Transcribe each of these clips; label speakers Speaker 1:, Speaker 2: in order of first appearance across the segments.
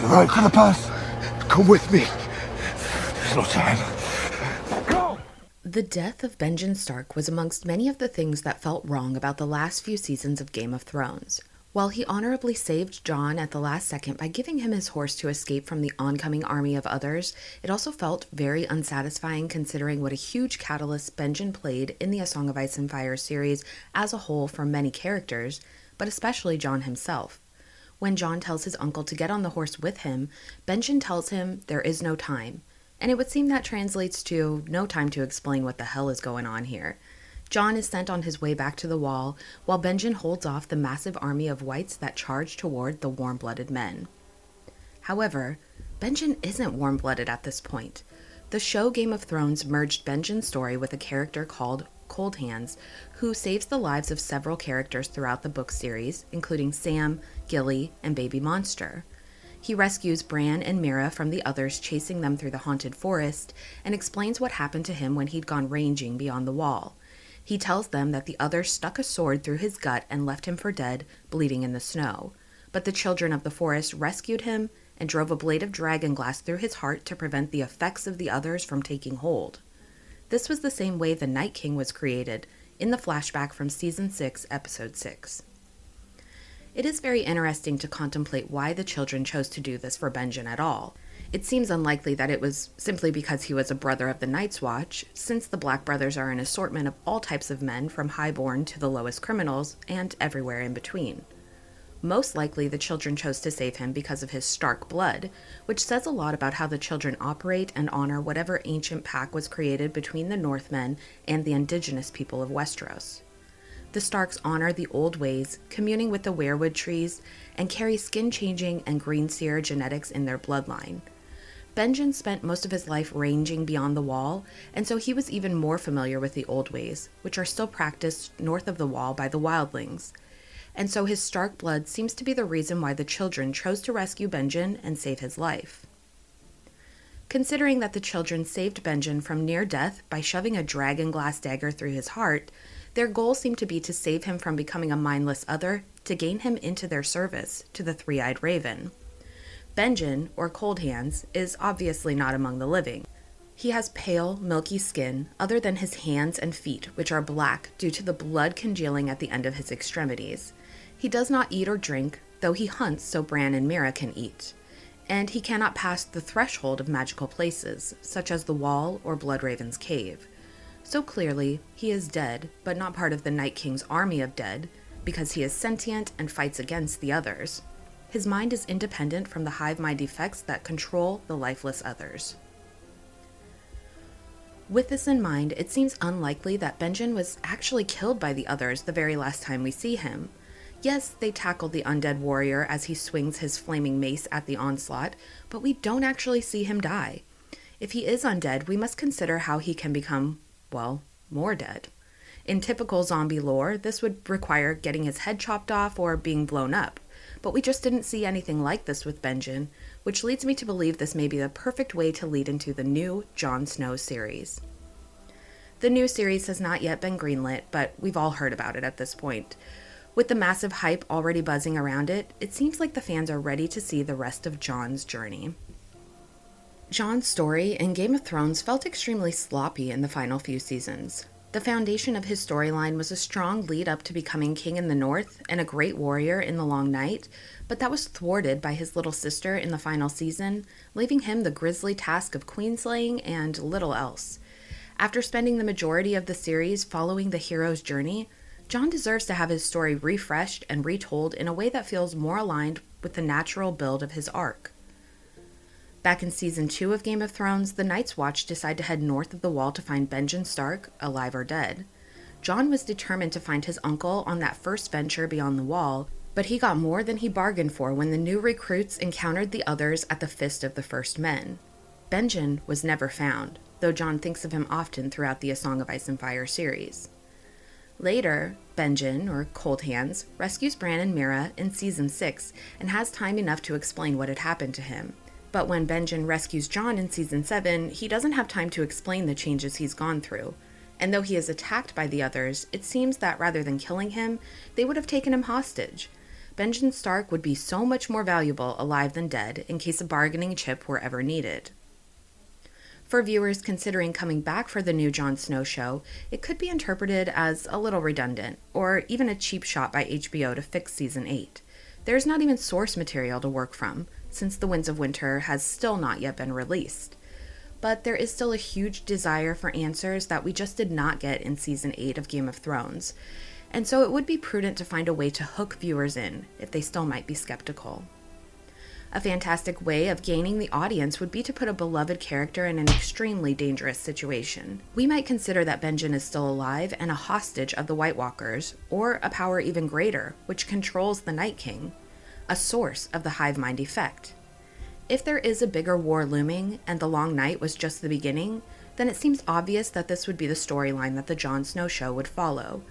Speaker 1: You're right for the pass. Come with me. There's no time. Go!
Speaker 2: The death of Benjen Stark was amongst many of the things that felt wrong about the last few seasons of Game of Thrones. While he honorably saved Jon at the last second by giving him his horse to escape from the oncoming army of others, it also felt very unsatisfying considering what a huge catalyst Benjen played in the A Song of Ice and Fire series as a whole for many characters, but especially Jon himself. When Jon tells his uncle to get on the horse with him, Benjen tells him there is no time. And it would seem that translates to no time to explain what the hell is going on here. Jon is sent on his way back to the wall, while Benjen holds off the massive army of whites that charge toward the warm blooded men. However, Benjen isn't warm blooded at this point. The show Game of Thrones merged Benjen's story with a character called Cold Hands, who saves the lives of several characters throughout the book series, including Sam, Gilly, and Baby Monster. He rescues Bran and Meera from the others chasing them through the haunted forest and explains what happened to him when he'd gone ranging beyond the wall. He tells them that the others stuck a sword through his gut and left him for dead, bleeding in the snow. But the children of the forest rescued him and drove a blade of dragon glass through his heart to prevent the effects of the others from taking hold. This was the same way the Night King was created in the flashback from season 6, episode 6. It is very interesting to contemplate why the children chose to do this for Benjen at all. It seems unlikely that it was simply because he was a brother of the Night's Watch, since the Black Brothers are an assortment of all types of men, from highborn to the lowest criminals, and everywhere in between. Most likely, the children chose to save him because of his Stark blood, which says a lot about how the children operate and honor whatever ancient pact was created between the Northmen and the indigenous people of Westeros. The Starks honor the old ways, communing with the weirwood trees, and carry skin changing and green seer genetics in their bloodline. Benjen spent most of his life ranging beyond the wall, and so he was even more familiar with the old ways, which are still practiced north of the wall by the wildlings. And so his Stark blood seems to be the reason why the children chose to rescue Benjen and save his life. Considering that the children saved Benjen from near death by shoving a dragon glass dagger through his heart, their goal seemed to be to save him from becoming a mindless other to gain him into their service to the three eyed raven. Benjen, or Cold Hands, is obviously not among the living. He has pale, milky skin, other than his hands and feet, which are black due to the blood congealing at the end of his extremities. He does not eat or drink, though he hunts so Bran and Meera can eat. And he cannot pass the threshold of magical places, such as the Wall or Bloodraven's Cave. So clearly, he is dead, but not part of the Night King's army of dead, because he is sentient and fights against the others. His mind is independent from the hive mind effects that control the lifeless others. With this in mind, it seems unlikely that Benjen was actually killed by the others the very last time we see him. Yes, they tackle the undead warrior as he swings his flaming mace at the onslaught, but we don't actually see him die. If he is undead, we must consider how he can become, well, more dead. In typical zombie lore, this would require getting his head chopped off or being blown up but we just didn't see anything like this with Benjen, which leads me to believe this may be the perfect way to lead into the new Jon Snow series. The new series has not yet been greenlit, but we've all heard about it at this point. With the massive hype already buzzing around it, it seems like the fans are ready to see the rest of Jon's journey. Jon's story in Game of Thrones felt extremely sloppy in the final few seasons. The foundation of his storyline was a strong lead up to becoming king in the north and a great warrior in the long night, but that was thwarted by his little sister in the final season, leaving him the grisly task of queenslaying and little else. After spending the majority of the series following the hero's journey, Jon deserves to have his story refreshed and retold in a way that feels more aligned with the natural build of his arc. Back in season two of Game of Thrones, the Night's Watch decide to head north of the wall to find Benjen Stark, alive or dead. Jon was determined to find his uncle on that first venture beyond the wall, but he got more than he bargained for when the new recruits encountered the others at the Fist of the First Men. Benjen was never found, though Jon thinks of him often throughout the A Song of Ice and Fire series. Later, Benjen, or Cold Hands, rescues Bran and Meera in season 6 and has time enough to explain what had happened to him. But when Benjen rescues Jon in season 7, he doesn't have time to explain the changes he's gone through. And though he is attacked by the others, it seems that rather than killing him, they would have taken him hostage. Benjen Stark would be so much more valuable alive than dead in case a bargaining chip were ever needed. For viewers considering coming back for the new Jon Snow show, it could be interpreted as a little redundant, or even a cheap shot by HBO to fix season 8. There's not even source material to work from, since The Winds of Winter has still not yet been released. But there is still a huge desire for answers that we just did not get in season 8 of Game of Thrones, and so it would be prudent to find a way to hook viewers in if they still might be skeptical. A fantastic way of gaining the audience would be to put a beloved character in an extremely dangerous situation. We might consider that Benjen is still alive and a hostage of the White Walkers, or a power even greater, which controls the Night King, a source of the hive mind effect. If there is a bigger war looming, and the Long Night was just the beginning, then it seems obvious that this would be the storyline that the Jon Snow show would follow,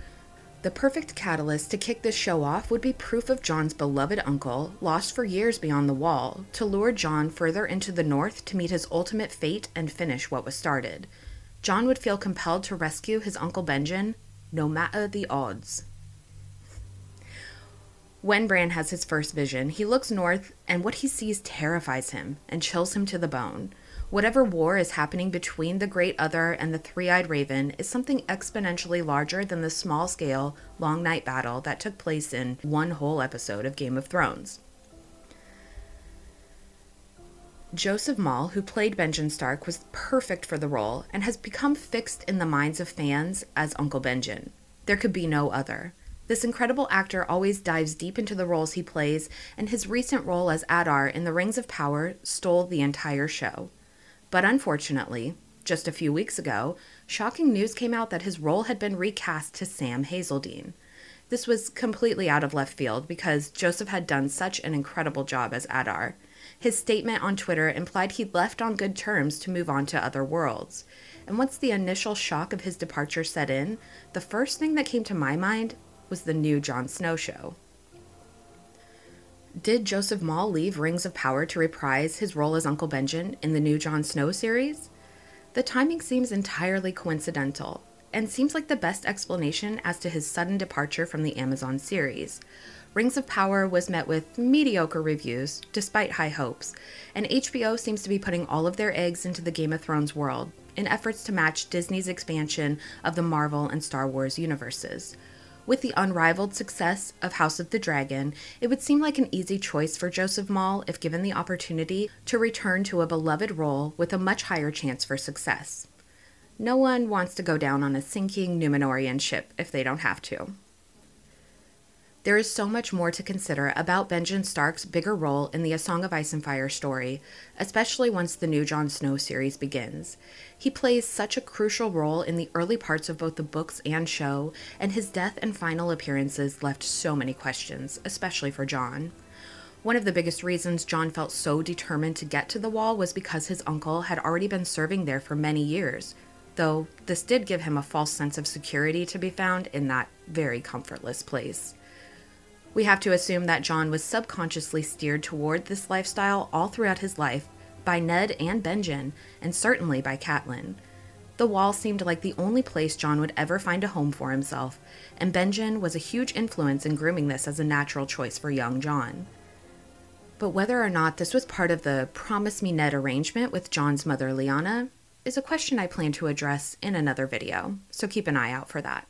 Speaker 2: the perfect catalyst to kick this show off would be proof of Jon's beloved uncle, lost for years beyond the wall, to lure Jon further into the north to meet his ultimate fate and finish what was started. Jon would feel compelled to rescue his uncle Benjen, no matter the odds. When Bran has his first vision, he looks north, and what he sees terrifies him and chills him to the bone. Whatever war is happening between the Great Other and the Three Eyed Raven is something exponentially larger than the small scale Long Night battle that took place in one whole episode of Game of Thrones. Joseph Mawle, who played Benjen Stark, was perfect for the role and has become fixed in the minds of fans as Uncle Benjen. There could be no other. This incredible actor always dives deep into the roles he plays, and his recent role as Adar in The Rings of Power stole the entire show. But unfortunately, just a few weeks ago, shocking news came out that his role had been recast to Sam Hazeldine. This was completely out of left field because Joseph had done such an incredible job as Adar. His statement on Twitter implied he'd left on good terms to move on to other worlds. And once the initial shock of his departure set in, the first thing that came to my mind was the new Jon Snow show. Did Joseph Mawle leave Rings of Power to reprise his role as Uncle Benjen in the new Jon Snow series? The timing seems entirely coincidental, and seems like the best explanation as to his sudden departure from the Amazon series. Rings of Power was met with mediocre reviews, despite high hopes, and HBO seems to be putting all of their eggs into the Game of Thrones world in efforts to match Disney's expansion of the Marvel and Star Wars universes. With the unrivaled success of House of the Dragon, it would seem like an easy choice for Joseph Mawle if given the opportunity to return to a beloved role with a much higher chance for success. No one wants to go down on a sinking Numenorean ship if they don't have to. There is so much more to consider about Benjen Stark's bigger role in the A Song of Ice and Fire story, especially once the new Jon Snow series begins. He plays such a crucial role in the early parts of both the books and show, and his death and final appearances left so many questions, especially for Jon. One of the biggest reasons Jon felt so determined to get to the wall was because his uncle had already been serving there for many years, though this did give him a false sense of security to be found in that very comfortless place. We have to assume that Jon was subconsciously steered toward this lifestyle all throughout his life by Ned and Benjen, and certainly by Catelyn. The wall seemed like the only place Jon would ever find a home for himself, and Benjen was a huge influence in grooming this as a natural choice for young Jon. But whether or not this was part of the Promise Me Ned arrangement with Jon's mother Lyanna is a question I plan to address in another video, so keep an eye out for that.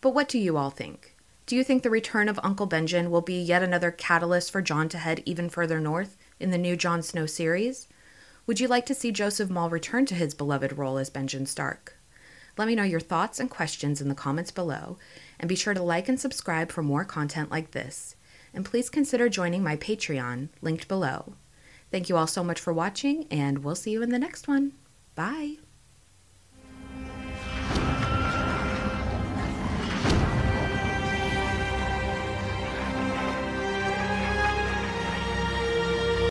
Speaker 2: But what do you all think? Do you think the return of Uncle Benjen will be yet another catalyst for Jon to head even further north in the new Jon Snow series? Would you like to see Joseph Mawle return to his beloved role as Benjen Stark? Let me know your thoughts and questions in the comments below, and be sure to like and subscribe for more content like this. And please consider joining my Patreon, linked below. Thank you all so much for watching, and we'll see you in the next one. Bye!